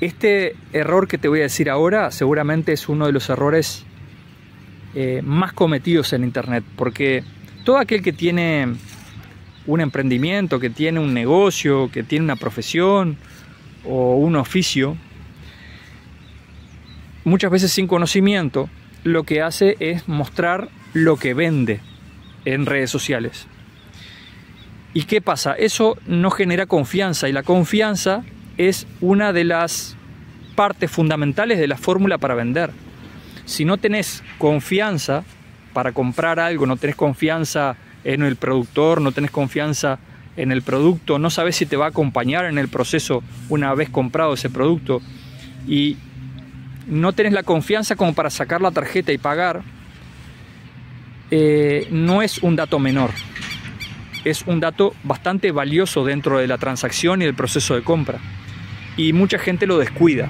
Este error que te voy a decir ahora seguramente es uno de los errores eh, más cometidos en Internet, porque todo aquel que tiene un emprendimiento, que tiene un negocio, que tiene una profesión o un oficio, muchas veces sin conocimiento, lo que hace es mostrar lo que vende en redes sociales. ¿Y qué pasa? Eso no genera confianza y la confianza es una de las partes fundamentales de la fórmula para vender. Si no tenés confianza para comprar algo, no tenés confianza en el productor, no tenés confianza en el producto, no sabes si te va a acompañar en el proceso una vez comprado ese producto y no tenés la confianza como para sacar la tarjeta y pagar, eh, no es un dato menor. Es un dato bastante valioso dentro de la transacción y el proceso de compra y mucha gente lo descuida.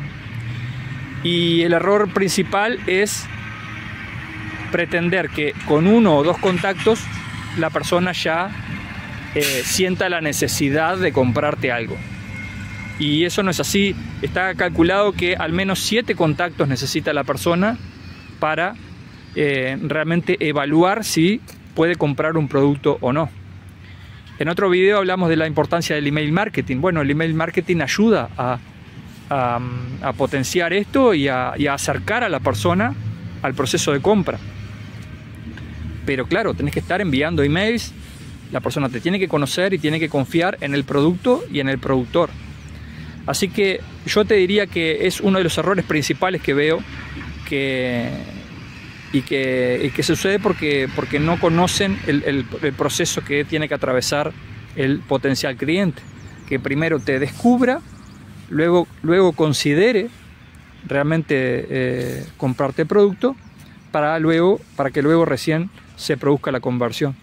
Y el error principal es pretender que con uno o dos contactos la persona ya eh, sienta la necesidad de comprarte algo. Y eso no es así. Está calculado que al menos siete contactos necesita la persona para eh, realmente evaluar si puede comprar un producto o no. En otro video hablamos de la importancia del email marketing. Bueno, el email marketing ayuda a, potenciar esto y a, acercar a la persona al proceso de compra. Pero claro, tenés que estar enviando emails, la persona te tiene que conocer y tiene que confiar en el producto y en el productor. Así que yo te diría que es uno de los errores principales que veo que, y que, sucede porque, porque no conocen el, proceso que tiene que atravesar el potencial cliente. Que primero te descubra, luego, luego considere realmente eh, comprarte el producto para, luego, para que luego recién se produzca la conversión.